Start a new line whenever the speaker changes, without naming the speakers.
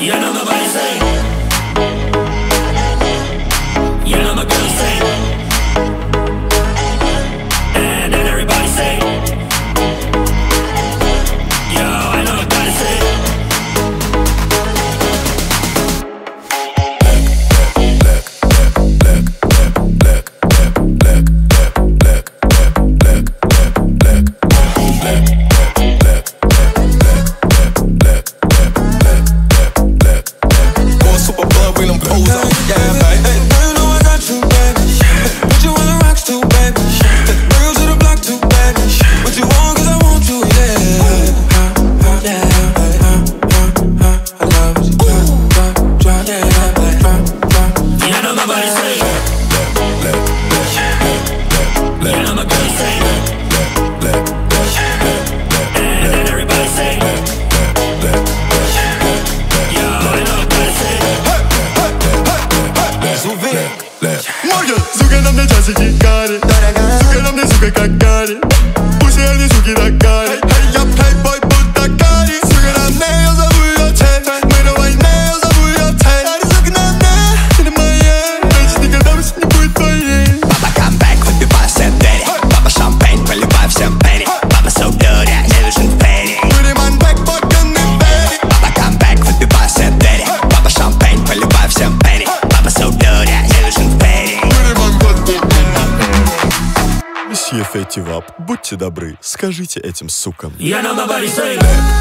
You know nobody say. music got Фетивап, будьте добры, скажите этим сукам.
Yeah, I